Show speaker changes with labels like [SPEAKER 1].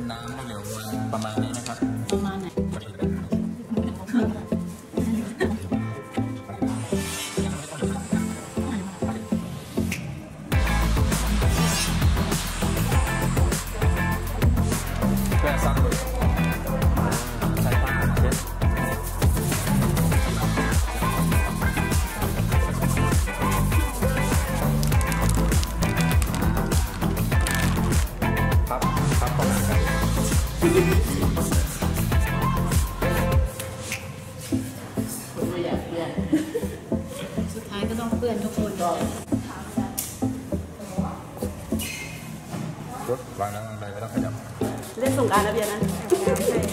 [SPEAKER 1] ป็นน้ำเหนียว
[SPEAKER 2] ประมาณนี้
[SPEAKER 1] นะครับประมาณ
[SPEAKER 2] ไม่อยากเปื้อน สุดท้ายก็ต้องเปื้อนทุกคนเลย
[SPEAKER 1] รถวางนั่งอะไรไม่ต้องขยับ
[SPEAKER 3] เล่นสงกรารแล้วเบียร์นะ